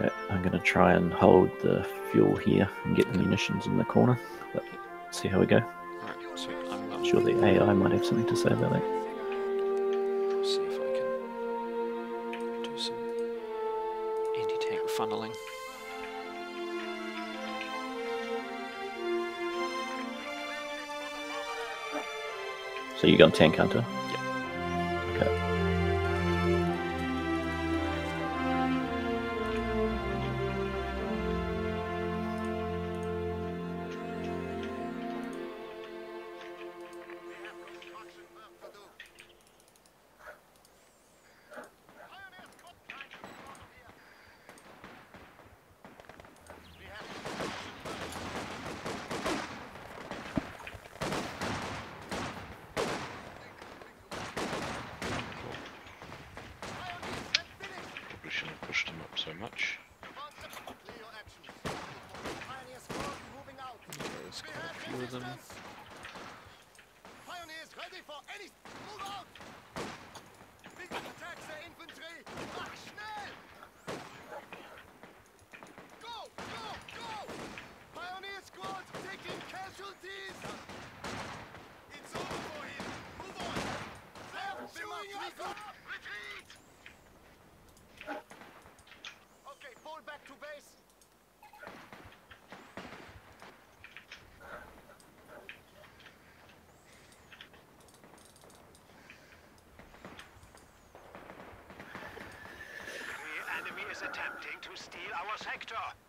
Okay, I'm going to try and hold the fuel here and get the munitions in the corner. But see how we go. Alright, sweet. I'm, um, Sure, the AI might have something to say about that. I'll see if I can do some anti-tank funneling. So you got tank hunter. Attempting to steal our sector.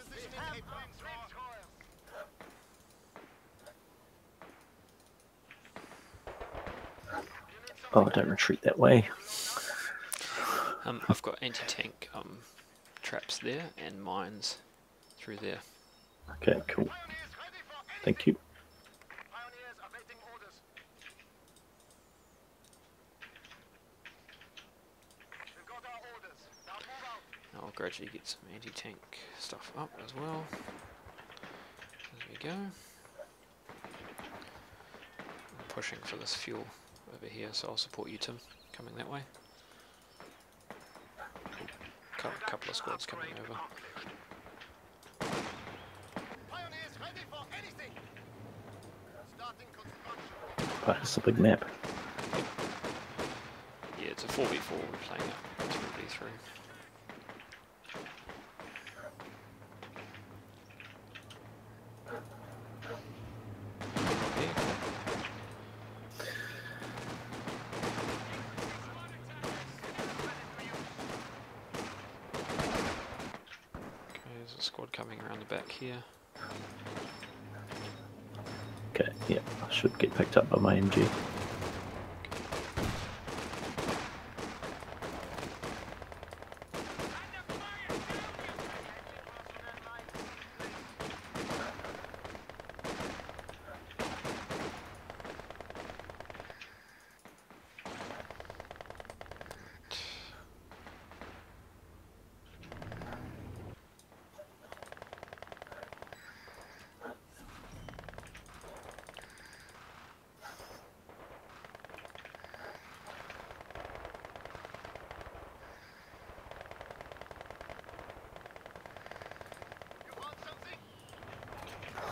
Requisitioning a flamethrower. Oh, don't retreat that way. Um, I've got anti-tank um, traps there and mines through there. Okay, cool. Pioneers ready for any Thank you. gradually get some anti-tank stuff up as well. There we go. I'm pushing for this fuel over here, so I'll support you, Tim, coming that way. A couple of squads coming over. But it's a big map. Yeah, it's a 4v4 we're playing it. It's 4v3. Picked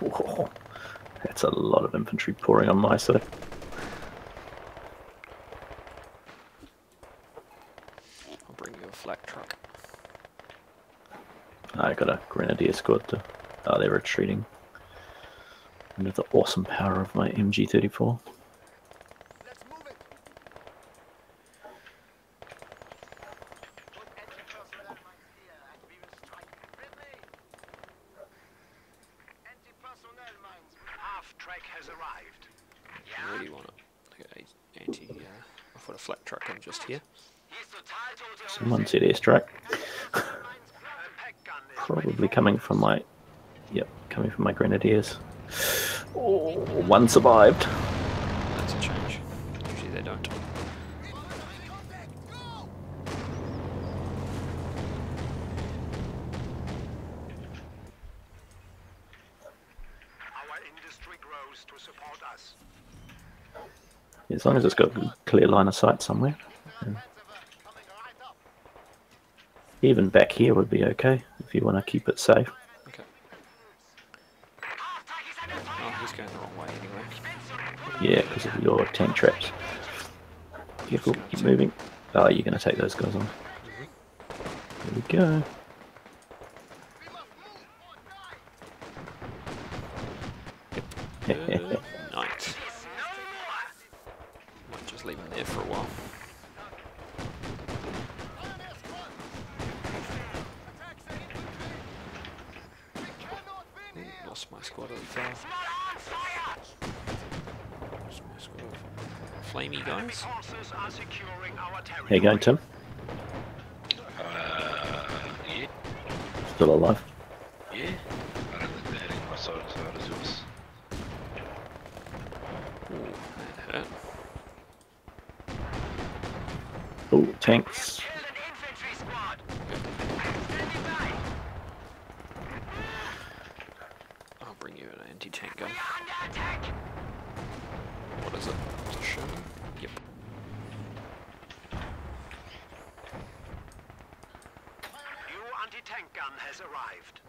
Whoa, that's a lot of infantry pouring on my side. I'll bring you a flak truck. I got a grenadier squad to. Oh, they're retreating. Under the awesome power of my MG34. Let's move it. Put anti-personnel mines here and we will strike. With me. Anti-personnel mines. Half track has arrived. Where do you want it? Like a anti. Uh, I've got a flak truck. I'm just here. He's total said airstrike. The pack gun is Probably coming from my. Yep, coming from my grenadiers. Oh, one survived. That's a change. Usually they don't. Contact. Go. Our industry grows to support us. As long as it's got a clear line of sight somewhere. Panzer coming right up. Even back here would be okay if you want to keep it safe. Okay. Half track is under fire. Oh, he's going the wrong way anyway. Yeah, because of your tank traps. Careful, keep moving. Oh, you're going to take those guys on. There we go. We must move or die. Good night. It's no more. Might just leave him there for a while. Pioneer squad. Attack the infantry. We cannot win here. Lost my squad of uh, Small on fire. lost my squad of flamey Enemy guys. forces are securing our territory. How you going, Tim? Uh, yeah, Still alive? yeah. I don't think they're hitting my side as hard as yours. Ooh, that hurt. Oh, tanks. Killed an infantry squad. Standing by. I'll bring you an anti-tank gun. Under attack. What is it? Is it Sherman? Yep. New anti-tank gun has arrived.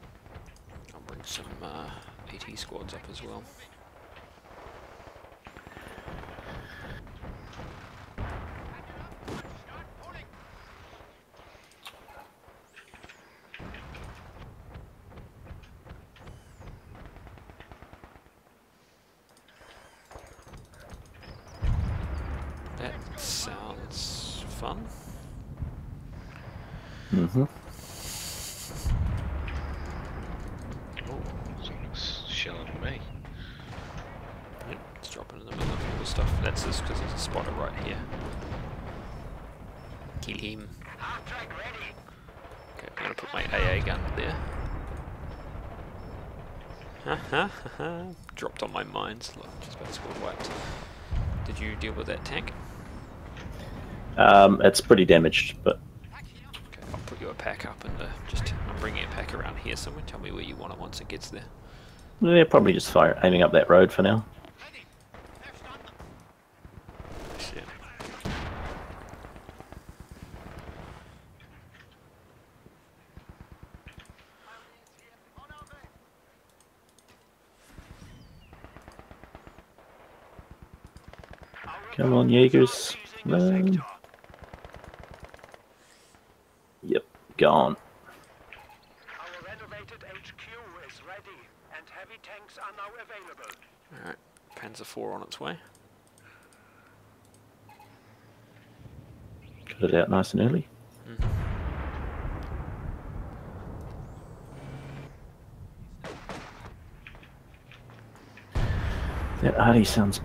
I'll bring some uh, AT squads up as well. That sounds fun. Mm-hmm. Oh, Someone's shelling me. Yep, it's dropping in the middle of all the stuff. That's just because there's a spotter right here. Kill him. Half track ready. Okay, I'm gonna put my AA gun there. Ha ha ha ha. Dropped on my mines. Look, just about squad wiped. Did you deal with that tank? Um, it's pretty damaged, but Okay, I'll put you a pack up and uh, just I'm bringing a pack around here somewhere. Tell me where you want it once it gets there. they're probably just fire aiming up that road for now. Ready. Verstanden. Yeah. On our way. Our Come on, Jaegers the Run. sector. Yep, gone. Our renovated HQ is ready, and heavy tanks are now available. Alright, Panzer 4 on its way. Got it out nice and early. Mm-hmm. That Artie sounds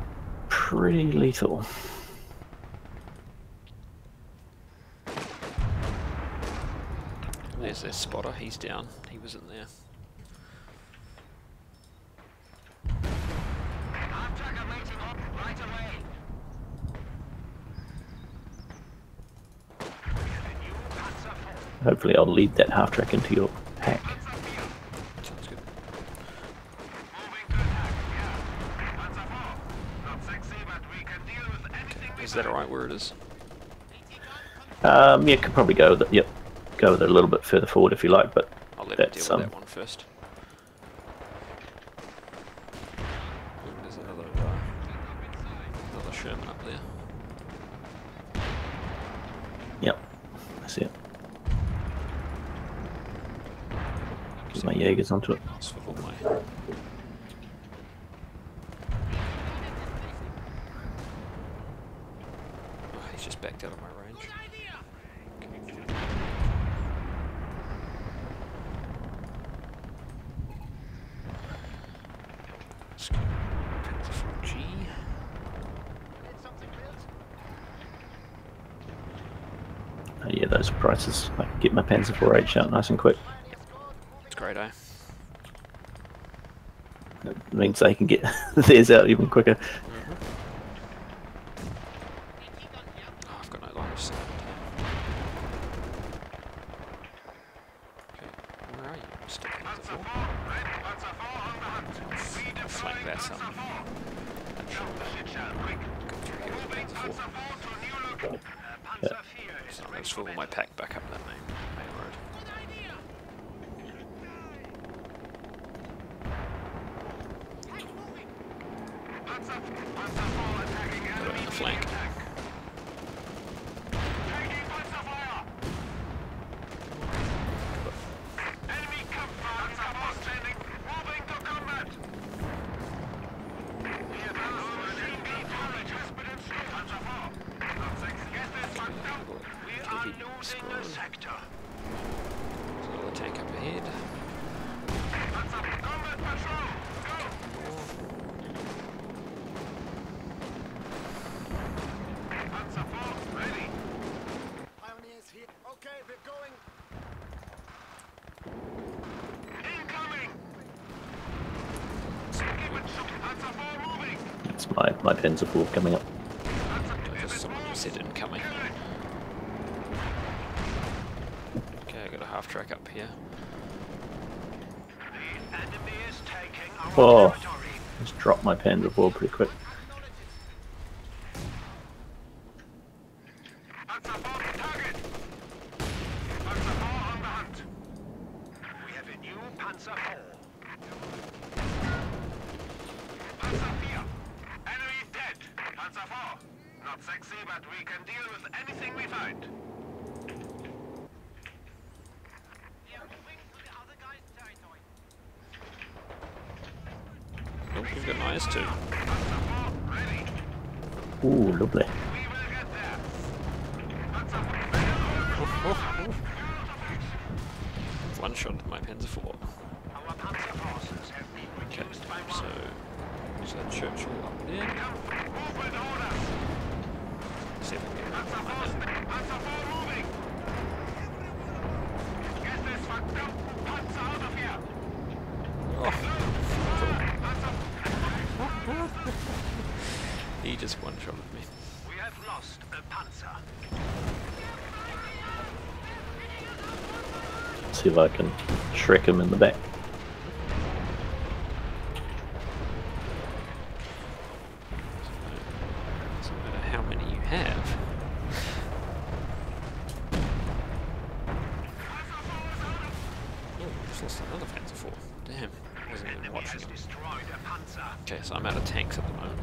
pretty lethal. There's their spotter, he's down. He wasn't there. Half track awaiting up right away. We have a new Panzer IV. Hopefully, I'll lead that half track into your pack. Sounds good. Moving to attack, yeah. Panzer IV. Not sexy, but we can deal with anything we Is that alright where it is? Um, yeah, could probably go with it. Yep, go with it a little bit further forward if you like, but I'll let That's, deal with um, that one first. Onto it. I'll my. Oh, he's just backed out of my range. Let's go Panzer IV G. Oh, yeah, those prices. I can get my Panzer 4H out nice and quick. It's great, eh? It means they can get theirs out even quicker. I've got no line of sight. Okay, where are you, Mr. Panzer IV? Flank that some. That should uh, go through here with Panzer IV. So I'll swivel my pack back up that main, main road. Got it on the flank. Heavy squad. There's another tank up ahead. Pioneers here. Okay, we're going. It's my Panzer 4 coming up. There's said incoming. Okay, I got a half track up here. Oh, just dropped my Panzer 4 pretty quick. We have a new Panzer IV. Panzer IV. Enemy dead. Panzer IV. Not sexy, but we can deal with anything we find. Oh, we've got an IS-2. Ooh, lovely. One shot my Panzer IV. Our Panzer forces have been Okay, reduced by so one. there's that Churchill up there. Movement orders. See if I can get rid Panzer of my IV, men. Panzer IV moving. Get this verdammten Panzer out of here. He just one shot at me. We have lost a Panzer. See if I can shrek him in the back. Doesn't matter how many you have. Oh, just lost another Panzer IV. Damn, wasn't even Enemy watching has them. destroyed a Panzer. Okay, so I'm out of tanks at the moment.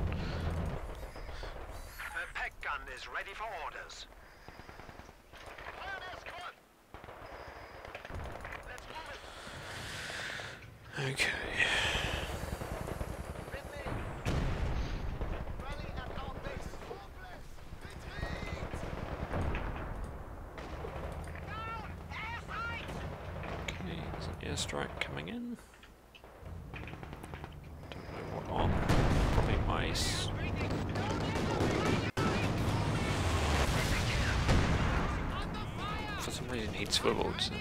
A peg gun is ready for orders. Pioneer squad. Let's move it. Okay. With me. Rally at our base. Hopeless. Retreat. Down. Airfight. Okay, there's an airstrike coming in. Don't know what on. Probably s- For some reason he'd swiveled, so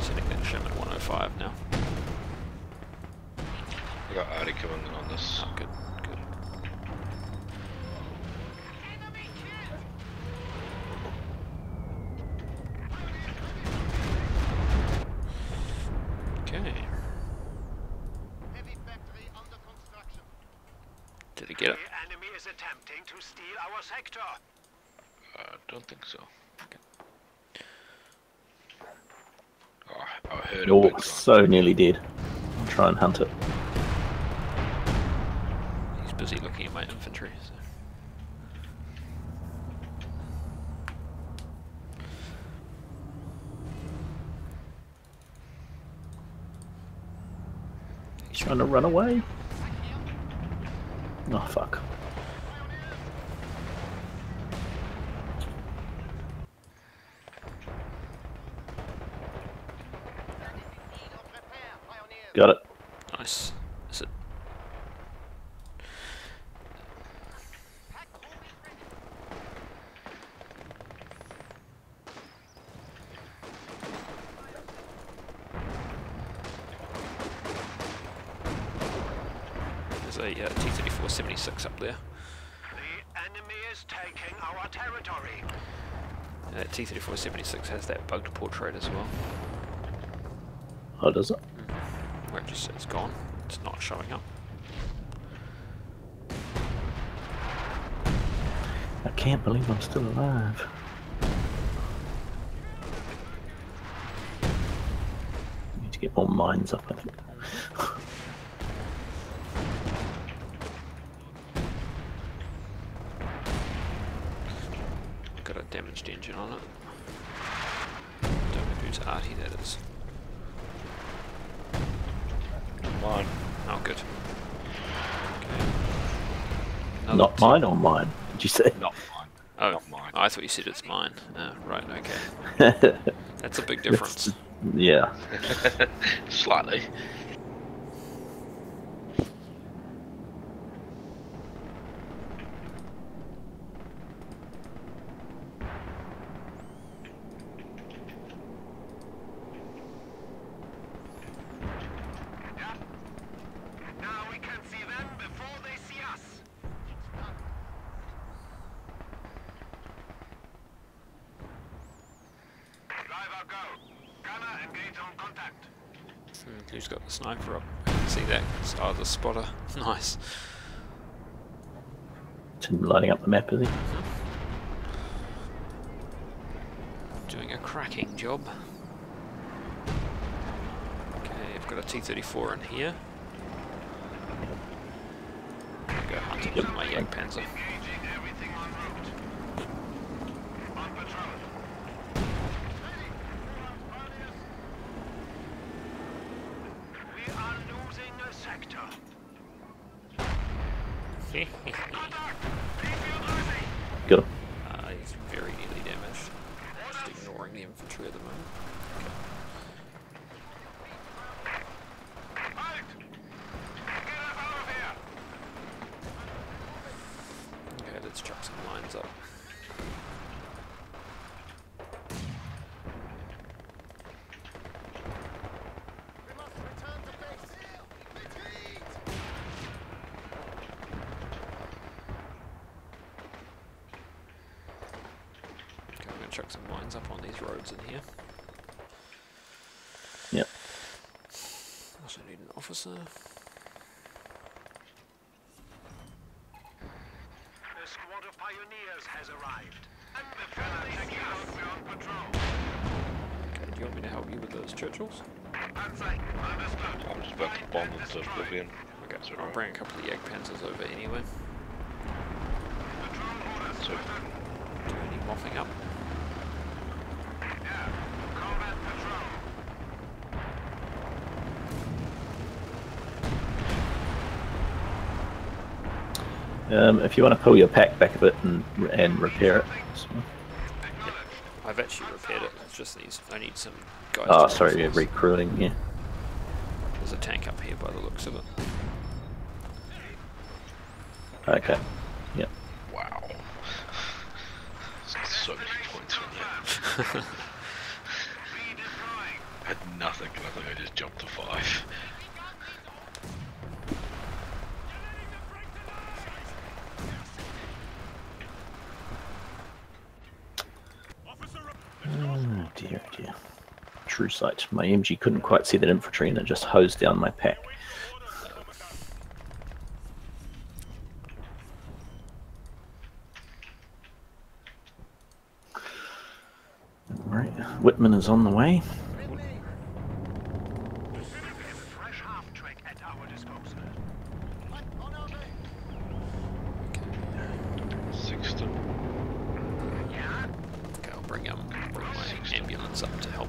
setting that shim at 105 now. I got Ari coming in on this. Oh, good, good. Okay. Heavy factory under construction. Did he get it? The enemy is attempting to steal our sector. I don't think so. Oh, I heard a You're big so nearly dead. I'll try and hunt it. He's busy looking at my infantry. So. Trying to run away. Oh fuck. Got it. Nice. Is it? There's a uh, T-34-76 up there. The enemy is taking our territory. Uh, T-34-76 has that bugged portrait as well. Oh, does it? Where it just it's gone. It's not showing up. I can't believe I'm still alive. Need to get more mines up, I think. Got a damaged engine on it. Don't know whose arty that is. Mine. Oh, good. Okay. Another Not t- mine or mine, did you say? Not mine. Oh, not mine. I thought you said it's mine. Oh, right, okay. That's a big difference. yeah. Slightly. Yeah. Now we can see them before they see us. Driver, go. Gunner, engage on contact. Hmm, Who's got the sniper up? I can see that. Oh, the spotter. Nice. It's him lighting up the map, is he? Doing a cracking job. Okay, I've got a T-34 in here. Go hunting for my Jagdpanzer. Engaging everything en route. On patrol. We are losing a sector. Contact! Field ready. Got him. Uh, he's very nearly damaged. Just ignoring the infantry at the moment. Halt! Get us out of here! Okay, let's chuck some lines up. We must return to base. Retreat! Okay, I'm gonna chuck some lines up on in here. Yep. Also need an officer. A squad of pioneers has arrived. And before they see us, we're on patrol. Okay, do you want me to help you with those Churchills? Panzer, understood. I'm just about to bomb and them to destroy. oblivion. Okay, That's I'll alright. bring a couple of Jagdpanzers over anyway. So- Do any mopping up? Um, if you want to pull your pack back a bit and, and repair it. so- Acknowledged. I've actually repaired it. It's just needs. I need some guys. Oh, to sorry, yeah, reinforce. recruiting, yeah. There's a tank up here by the looks of it. Okay. Yep. Wow. So many points on that. I had nothing and I think I just jumped to five. True sight. My MG couldn't quite see that infantry and it just hosed down my pack. Right, Wittmann is on the way. Fresh half track at our disposal. On our way. Sixton. Yeah. Okay, I'll bring um bring my ambulance up to help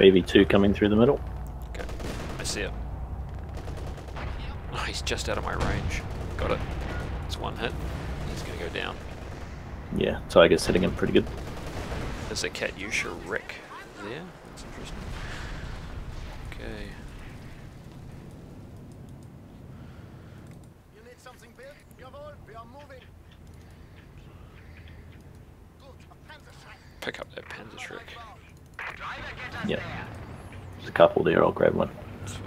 KV2 coming through the middle. Okay, I see it. Oh, he's just out of my range. Got it. It's one hit. He's gonna go down. Yeah, Tiger's hitting him pretty good. There's a Katyusha Rick there. That's interesting. Okay. You need something big? Jawohl, we are moving. Gut, a Panzerschreck. Pick up that Panzerschreck. Driver, get us Yeah. there. There's a couple there, I'll grab one. Sweet.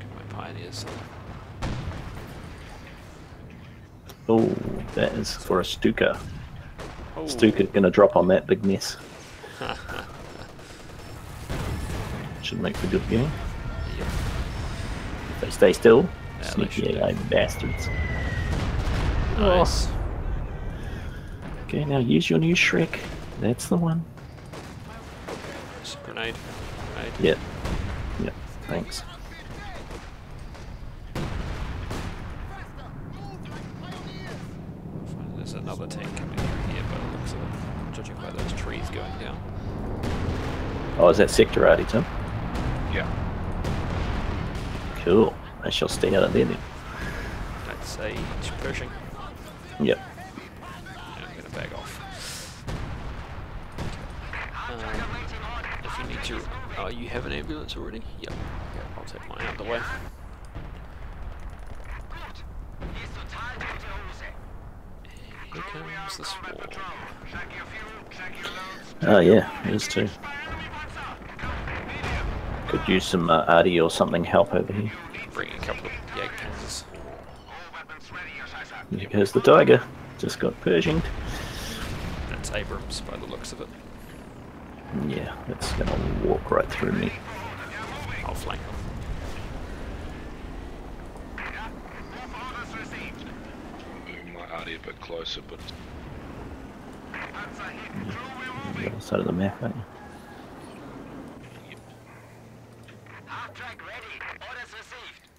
Get my pioneers. Oh, that is for a Stuka. Oh, Stuka gonna drop on that big mess. Should make for good game. Yep. If they stay still, Yeah, sneaky. AI bastards. Nice. Oh. Okay, now use your new Shrek. That's the one. Grenade. Grenade. Yep. Yep. Thanks. Is that Sector already, Tim? Yeah. Cool. I shall stay out of there then. That's a Pershing. Yep. I'm gonna bag off. Um, if you need to, oh, you have an ambulance already? Yep. Yep. I'll take mine out of the way. Ist total tote Hose. Here comes the swarm. Check your fuel, check your loads. Oh, yeah, it is too. Could use some uh, Arty or something help over here. Bring a couple of Jagdpanzers. All weapons ready, your Scheiße. Here goes the Tiger. Just got Pershinged. That's Abrams by the looks of it. Yeah, it's gonna walk right through me. I'll flank them. Yeah, move. Moving my arty a bit closer, but Panzer hit. Crew, The other side of the map, aren't ready. Orders received.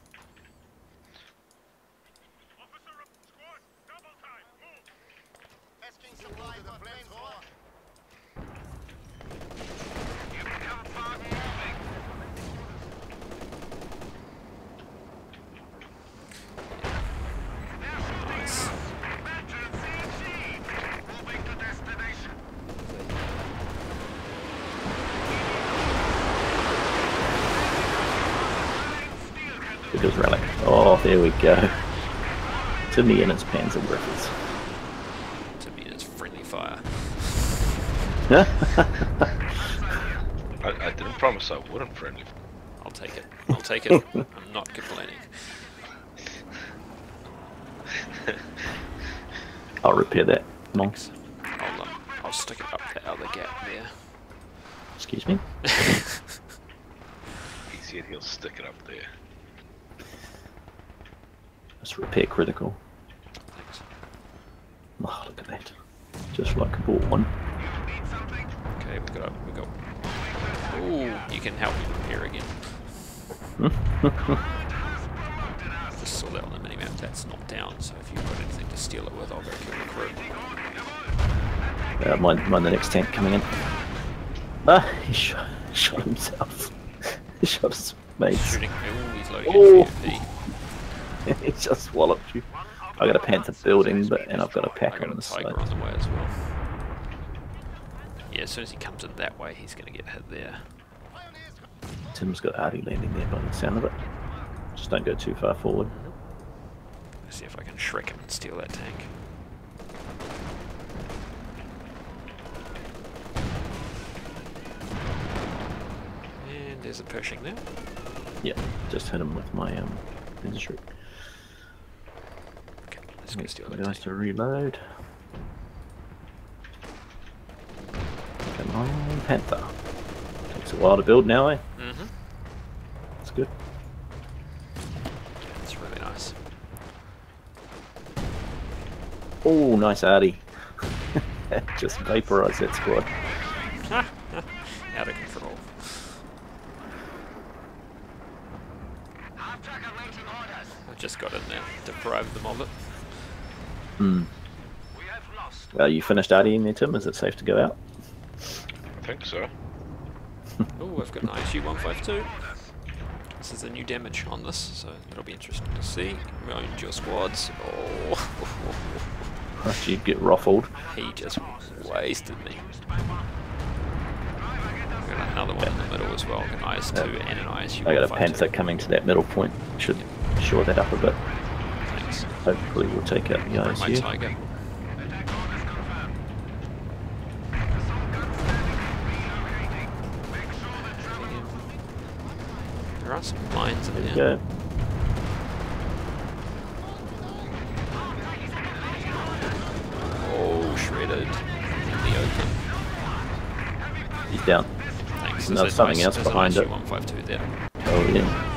There we go. To me and its Panzer Griffers. To me, and it's friendly fire. I, I didn't promise I wouldn't, friendly. I'll take it. I'll take it. I'm not complaining. I'll repair that. Monks. I'll, um, I'll stick it up the other gap there. Excuse me. He said he'll stick it up there. Repair critical. Oh, look at that. Just like I bought one. Okay, we got we got. Ooh, you can help me repair again. Just saw that on the minimap. That's not down. So if you've got anything to steal it with, I'll go kill the crew. Uh, mine, mine the next tank coming in. Ah, he shot, shot himself. he shot his mates. Shooting. Ooh, he's loading Oh. He just walloped you. I got a Panther building, but and I've got a pack got on the side. on the way as well. Yeah, as soon as he comes in that way, he's gonna get hit there. Tim's got Artie landing there by the sound of it. Just don't go too far forward. Let's see if I can shrek him and steal that tank. And there's a Pershing there. Yeah, just hit him with my um. Okay, let's go steal that Guys tank. to reload. Come on, Panther. Takes a while to build now, eh? Mm-hmm. That's good. It's really nice. Oh, nice Artie. just vaporized that squad. Out of control. I've awaiting orders. I just got in there, deprived them of it. Hmm. We have. Well, you finished ADing there, Tim? Is it safe to go out? I think so. Oh, I've got an ISU 152. This is a new damage on this, so that'll be interesting to see. Round your squads. Oh, After you get ruffled. he just wasted me. I've got another one in the middle as well. I've got an IS2 and an ISU I got a Panther coming to that middle point. Should shore that up a bit. Hopefully we'll take out the My here. Tiger. Attack orders confirmed. Assault guns standing by relocating. Make sure the German There are some lines in There go. Oh, shredded. In the open. He's down. Thanks. There's something nice- else behind ISU it. 152 there. Oh yeah.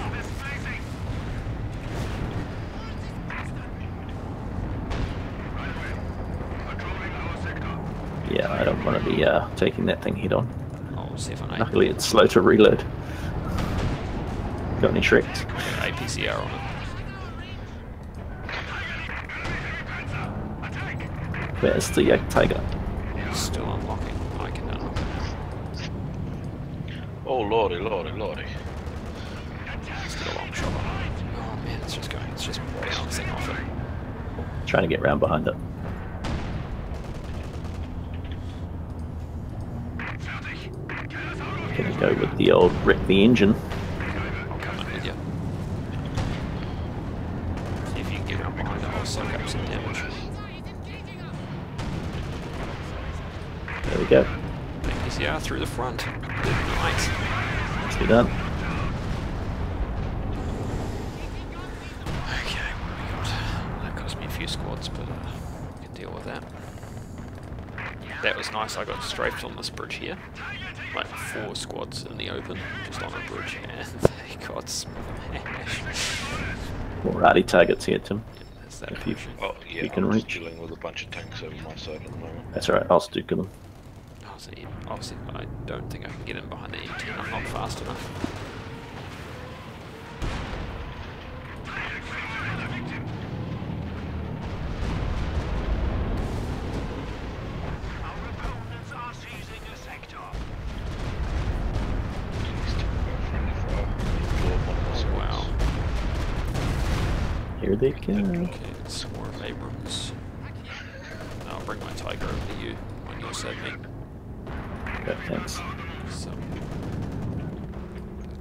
patrolling our sector. Yeah, I don't want to be uh, taking that thing head on. Oh, 7 Luckily it's slow to reload. Got any Shreks? APCR on it. Where's the uh, Tiger? Still unlocking. I can unlock it. Oh lordy, lordy, lordy. Still a long shot behind. Oh man, it's just going. It's just bouncing off it. Trying to get round behind it. Go with the old wreck the engine. That was nice. I got strafed on this bridge here. Like four squads in the open, just on a bridge, and they got smashed. Alrighty, targets here, Tim. That's that If you- motion. Oh yeah, You can I'm just reach. dealing with a bunch of tanks over my side at the moment. That's alright, I'll stick them. Obviously, obviously, I don't think I can get in behind the M10. I'm not fast enough. Yeah, thanks. So,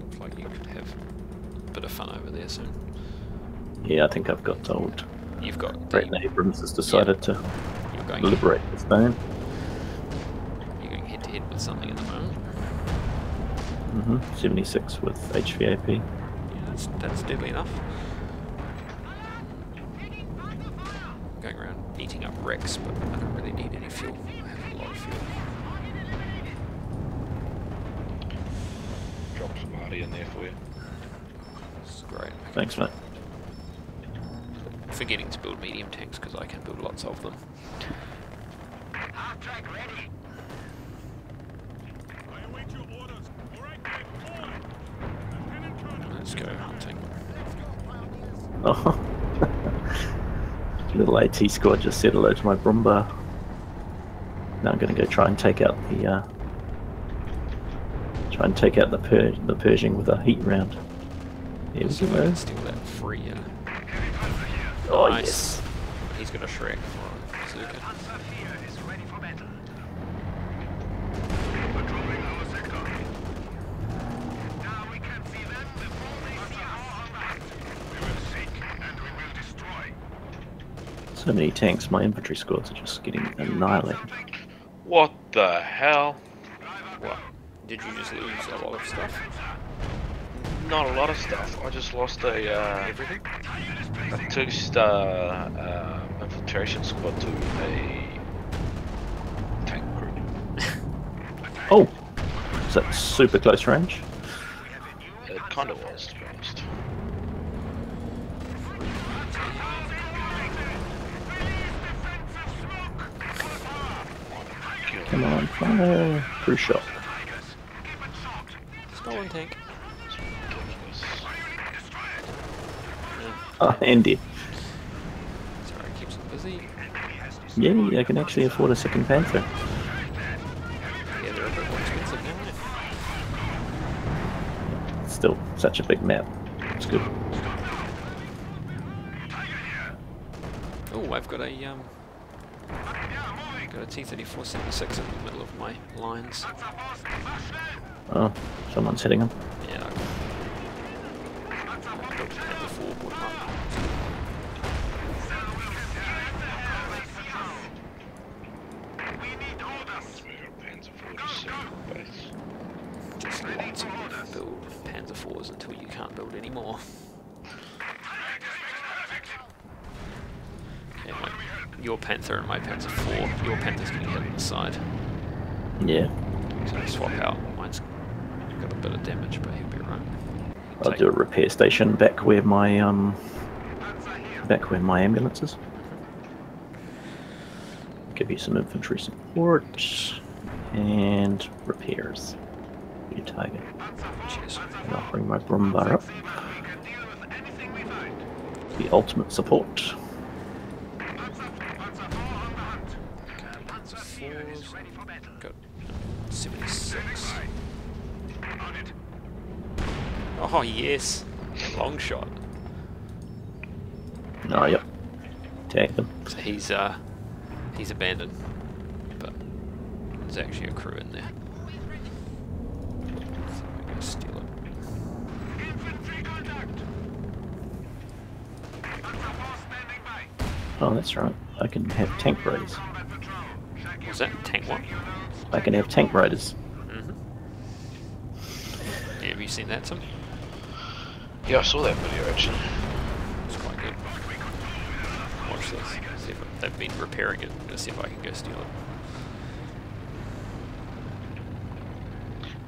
looks like you could have a bit of fun over there soon. Yeah, I think I've got old You've got the, Creighton Abrams has decided to you're going liberate the stone. you're going head to head with something at the moment. hmm 76 with HVAP. Yeah, that's, that's deadly enough. Going around eating up wrecks, but I don't really need any fuel. I have a lot of fuel. Drop some arty in there for you. This is great. I can- Thanks, mate. Forgetting to build medium tanks because I can build lots of them. Half-track ready. I await your orders. All right, men, forward. Lieutenant Colonel. Let's go hunting. Oh. Little AT squad just said hello to my Brumbar. Now I'm going to go try and take out the uh, try and take out the per the Pershing with a heat round. Here we go. steal that free. Uh, Oh Nice. yes. he's got a Schreck or a Bazooka. Panzer IV is ready for battle. Patrolling our sector. Now we can see them before they see us. on that. We will seek and we will destroy. So many tanks. My infantry squads are just getting annihilated. What the hell? What? Did you just lose a lot of stuff? Not a lot of stuff. I just lost a uh, Everything? a two-star uh, infiltration squad to a tank crew. Oh, is that super close range? It kind of was, to be honest. Come on, fire. Cruise shot. Stolen tank. Oh, and. Sorry, keeps them busy. Yeah, I can actually afford a second Panther. Yeah, they're a bit more expensive now. Still, such a big map. It's good. Oh, I've got a um, got a T-34-76 in the middle of my lines. Oh, someone's hitting him. とこ。Repair station back where my um, back where my ambulance is. Give you some infantry support and repairs. You. And I'll bring my Brumbar up. The ultimate support. Panzer 4s. Got 76. Oh, yes. Long shot. Oh, yep. Tag them. So he's, uh, he's abandoned. But there's actually a crew in there. So we're steal it. Oh, that's right. I can have tank riders. Was that tank one? I can have tank riders. Mm-hmm. Yeah, have you seen that, Tim? Yeah, I saw that video actually. It's quite good. Watch this. See if it, they've been repairing it. I'm gonna see if I can go steal it.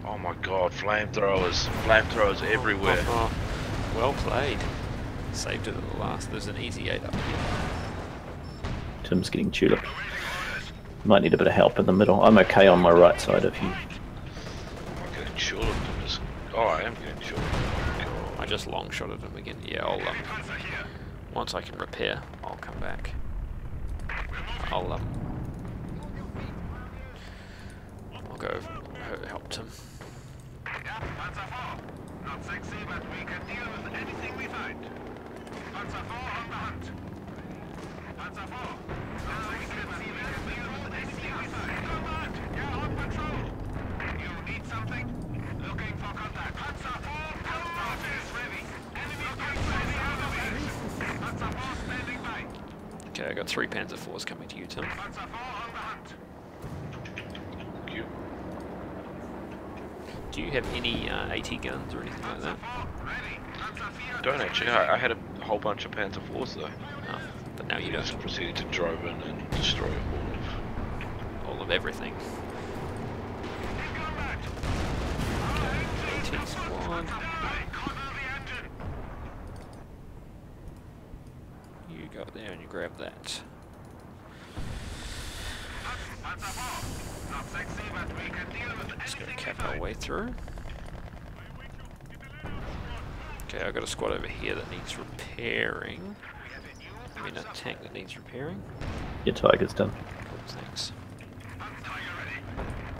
Oh my god, flamethrowers. Flamethrowers everywhere. Oh, well played. Saved it at the last. There's an easy 8 up here. Tim's getting tulip. Might need a bit of help in the middle. I'm okay on my right side if you. I'm not getting short of them. Just... Oh, I am getting short of them. I just long shot shotted him again. Yeah, I'll um, once I can repair, I'll come back. I'll um, I'll go help Tim. Yeah, Panzer 4. Not sexy, but we can deal with anything we find. Panzer 4 on the hunt. Panzer 4. Not sexy, but we can deal with anything we find. Command, you're on patrol. You need something? Looking for contact. Panzer 4, combat is ready. Enemy contact enemy. Panzer 4 standing by. Okay, I Panzer fours coming to you, Tim. Panzer 4 on the hunt. Thank you. Do you have any uh, AT guns or anything like that? 4 ready. Panzer 4 Don't actually. I, I had a whole bunch of Panzer IVs though. No, but now you don't. just proceeded to drive in and destroy all All of everything. Okay, AT squad. You go there and you grab that. Just gonna anything cap our way through. Okay, I've got a squad over here that needs repairing. I mean, a tank that needs repairing. Your tiger's done. Cool, thanks. Tiger ready.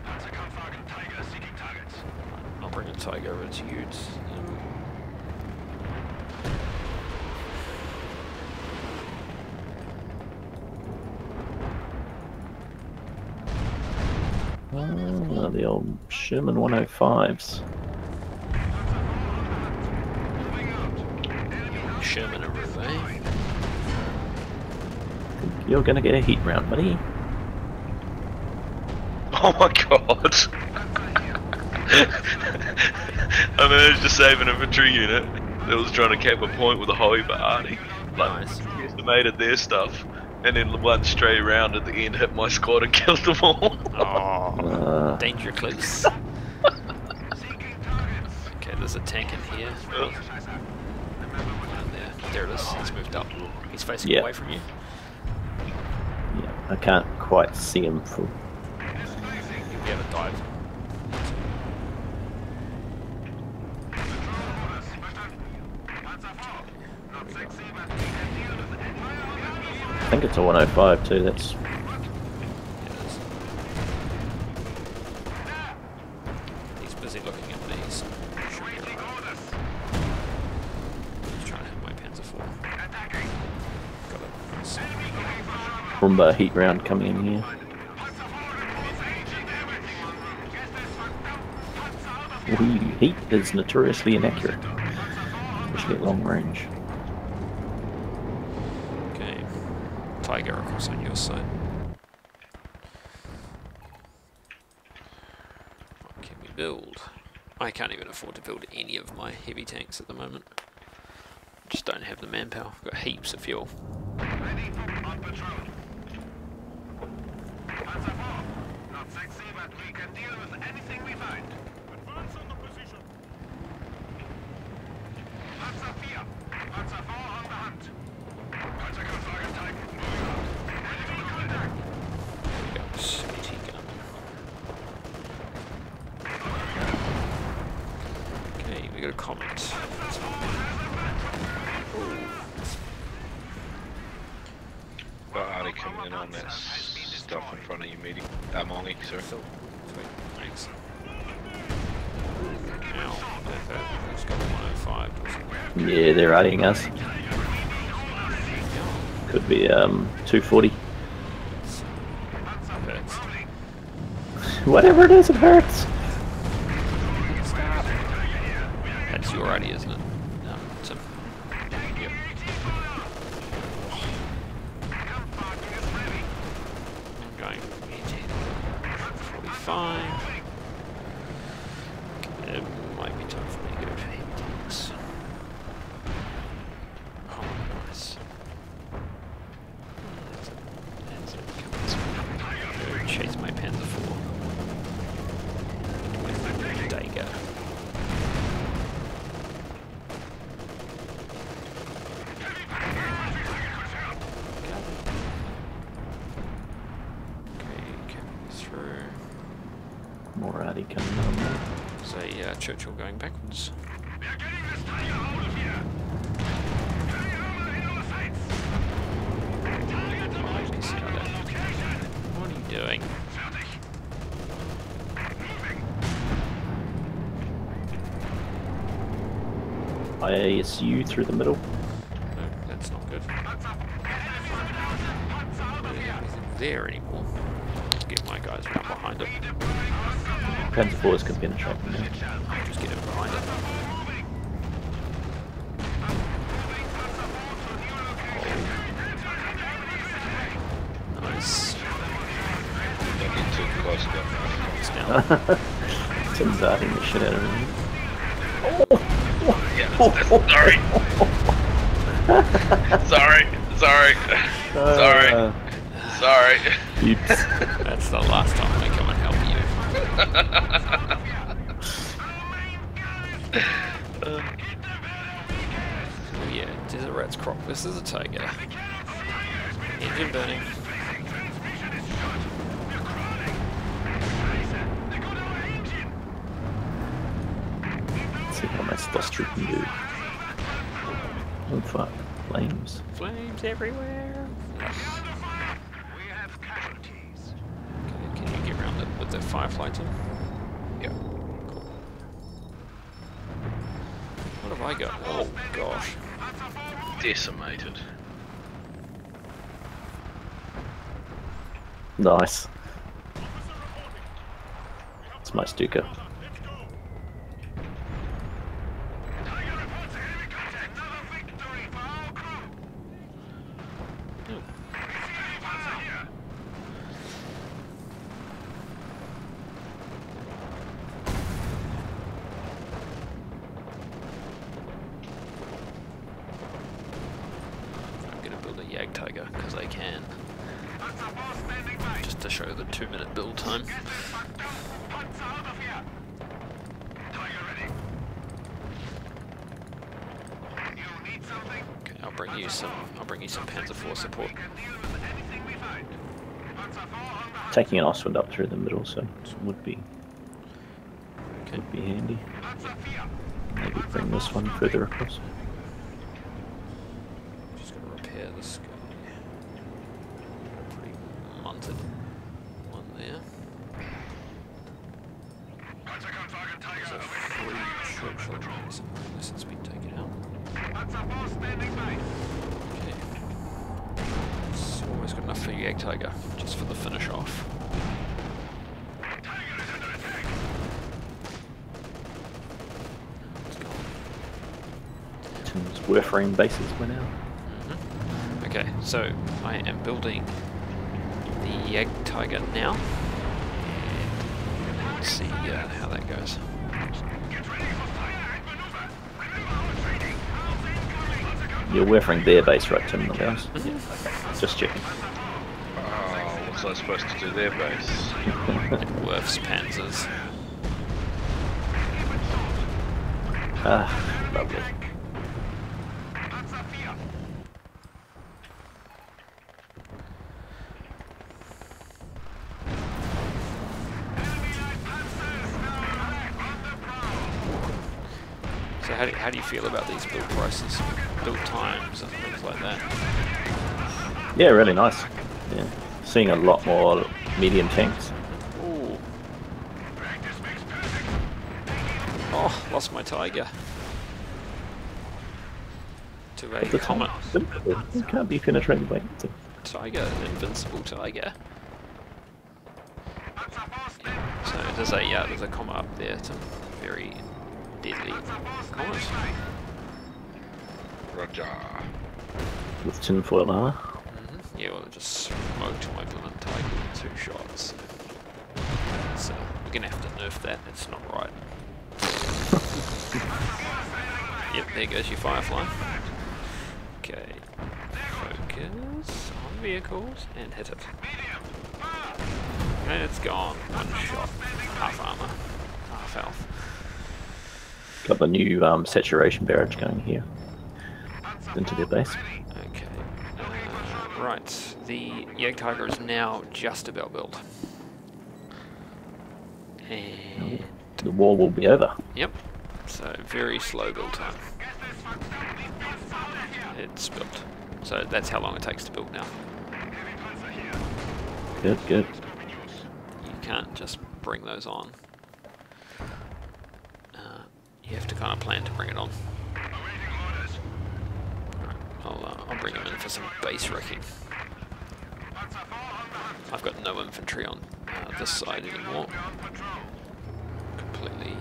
Panzerkampfwagen Tiger seeking targets. I'll bring a tiger over to you. Sherman 105s. Sherman and Rouvet. Oh You're gonna get a heat round, buddy. Oh my god! I managed to save an infantry unit that was trying to cap a point with a Hoey Artie. Like, Nice. he estimated their stuff, and then one stray round at the end hit my squad and killed them all. Oh, danger close. okay, there's a tank in here. Down there. There it is. He's moved up. He's facing Yeah. away from you. yeah, I can't quite see him from. be able to dive. I think it's a 105 too. That's Yeah, it is. He's busy looking at me. So should be alright. He's trying to hit my Panzer IV. Got it. Nice. Brumbar heat round coming in here. Ooh, heat is notoriously inaccurate, especially at long range. Okay. Tiger across on your side. What can we build? I can't even afford to build any of my heavy tanks at the moment. Just don't have the manpower. I've got heaps of fuel. Ready for on patrol. Panzer IV. Not sexy, but we can deal with anything we find. Advance on the position. Panzer IV. Panzer IV on the hunt. Panzerkampfwagen type. Moving out. Ready for contact. There we go. Sweetie gun. Okay, we got a comment. Got Ari coming in on that s- stuff in front of you, meeting. Uh, Mongi, sorry. Sweet, thanks. Ow, that, that, that's got 105. Yeah, they're eyeing us. Could be um 240. Whatever it is, it hurts. That's your idea, isn't it? Um, Tim. Yep. I'm going 45. It might be time for me to go to heavy tanks. Oh, nice. That's it. Come this way. Go chase my Panzer IV. With Dagger. Okay, coming through. More Adi coming on there. Say uh, Churchill going backwards. Oh, you see how that- What are you doing? ISU through the middle. No, that's not good. Isn't there anymore? Let's get my guys around behind it. Panzer IVs can penetrate from there. Just get him behind it. Oh. Nice. Don't get too close to that. It's down. Tim's darting the shit out of him. Oh! Yeah, that's, that's, sorry. sorry. Sorry. Sorry. Uh, Sorry. Oops. That's the last time I come and help you. Oh yeah, Desert Rat's croc versus a tiger. Engine burning. Let's see how my Stostry can do. Oh fuck. Flames. Flames everywhere. We have casualties. Can, can you get around it with the firefly too? Yeah. Cool. What have I got? Oh gosh. Decimated. Nice. It's my Stuka. Oh, I'm gonna build a Because I can. Just to show the two minute build time. Okay, I'll bring you some. I'll bring you some Panzer IV support. taking an Ostwind up through the middle, so it would be Okay. would be handy. Maybe bring this one further across. Just gonna repair this guy. Pretty munted one there. There's a free Churchill running somewhere unless it's been taken out. Okay. It's almost good enough for Jagdtiger, just for the finish off. It's gone. Tim's Wurfrahmen bases went out. Okay, so I am building the Yag Tiger now. Let's see uh, how that goes. You're Wurfrahmen their base, right, Tim? Not ours? Yeah, okay. Just checking. Oh, what's I supposed to do their base? Werf's Panzers. ah, lovely. So how do, you feel about these build prices, build times and things like that? Yeah, really nice. Yeah, seeing a lot more medium tanks. Ooh. Oh, lost my tiger. To a The comet It can't be penetrated by anything. tiger, an invincible tiger. So there's a yeah, there's a comet up there. It's a very deadly comet. Roger. with tinfoil armor. hmm Yeah, well, it just smoked my blooming tiger with two shots. So we're gonna have to nerf that. It's not right. yep, there goes your firefly. Okay, focus on vehicles and hit it. And it's gone. One shot. Half armor. Half health. Got the new um, saturation barrage going here into their base. Okay. Uh, right. The Jagdtiger is now just about built. And The war will be over. yep. So very slow build time. It's built. So that's how long it takes to build now. Good, good. You can't just bring those on. You have to kind of plan to bring it on. I'll, uh, I'll bring him in for some base wrecking. I've got no infantry on uh, this side anymore. Completely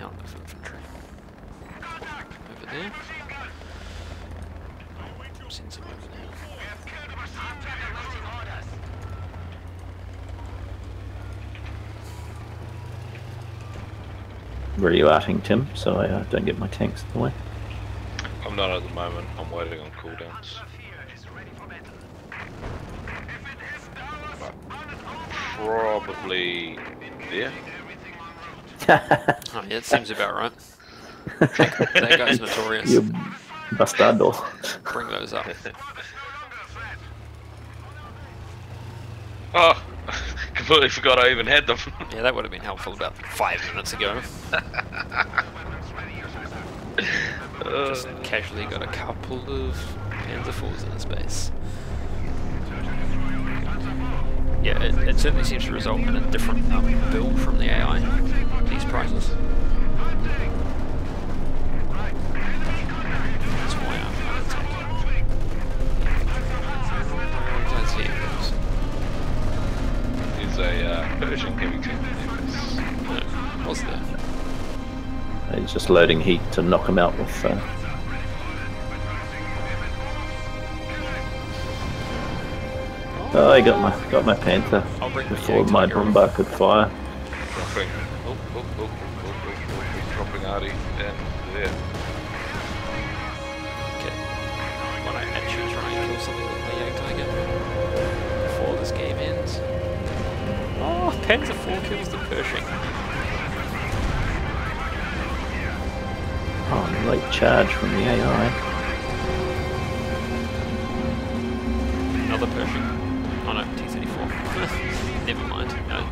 out of infantry. Over there. Send some over there. Where are you arting, Tim? So I uh, don't get my tanks in the way. I'm not at the moment. I'm waiting on cooldowns. Probably there. Oh, yeah, it seems about right. that guy's notorious. you bastardo. Bring those up. Oh, completely forgot I even had them. Yeah, that would have been helpful about five minutes ago. Uh, Just casually got a couple of Panzer IVs in his base. Yeah, it, it certainly seems to result in a different um, build from the AI, these prices. Just loading heat to knock him out with. Uh, oh, I got my got my panther I'll bring the before my. Brumbar could fire. Dropping. Oh, oh, oh, oh, oh, oh, oh, dropping Artie down there. Okay. When I actually try and kill something with my Jagdtiger before this game ends. Oh, Panzer 4 kills the Pershing. Late charge from the AI. Another Pershing. Oh no, T-34. Never mind. No.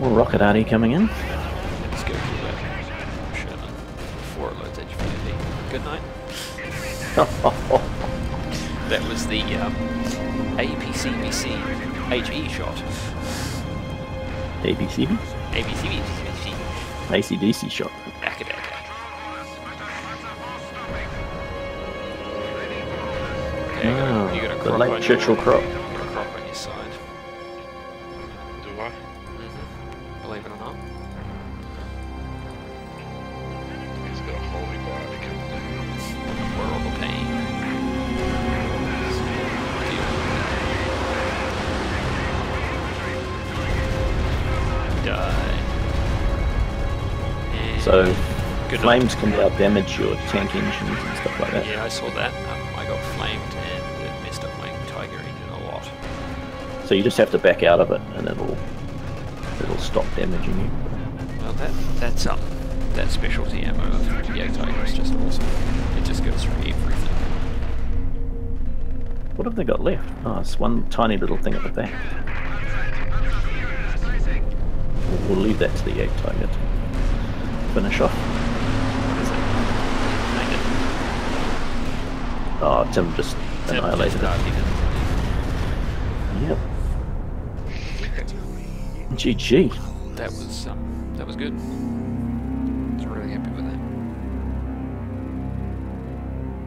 More rocket arty coming in. ABCB? APCBC. ACDC shot. Akadaka. Okay, you got Ah, a, you got a the crop late Churchill croc. you got a croc on your side. Do I? hmm Believe it or not. So good flames can now damage your tank engines and stuff like that. Yeah, I saw that. Um, I got flamed and it messed up my Tiger engine a lot. So you just have to back out of it and it'll it'll stop damaging you. Well, that that's um that specialty ammo of the Tiger is just awesome. It just goes through everything. What have they got left? Oh, it's one tiny little thing at the back. We'll, leave that to the Tiger finish off. What is it? Named it. Oh, Tim just Tim annihilated just it. Yep. GG. That was um that was good. I was really happy with that.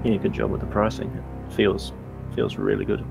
Yeah, good job with the pricing. It feels feels really good.